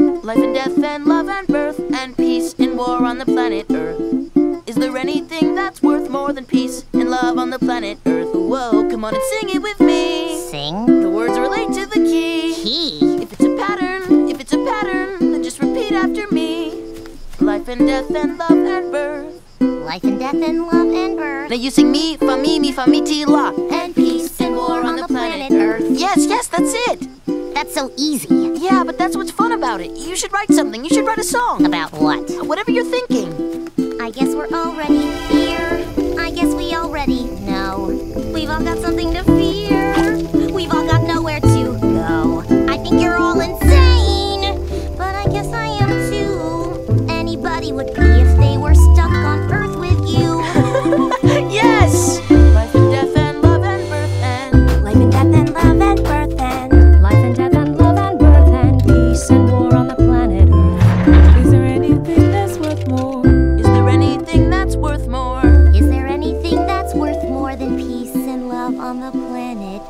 Life and death and love and birth and peace and war on the planet Earth. Is there anything that's worth more than peace and love on the planet Earth? Whoa, come on and sing it with me. Sing? The words relate to the key. Key? If it's a pattern, if it's a pattern, then just repeat after me. Life and death and love and birth. Life and death and love and birth. Now you sing me, fa mi, mi, fa mi, ti, la. And peace That's so easy. Yeah, but that's what's fun about it. You should write something. You should write a song. About what? Whatever you're thinking. I guess we're already here. I guess we already know. We've all got something to fear. We've all got nowhere to go. I think you're all insane. But I guess I am too. Anybody would be if they peace and love on the planet?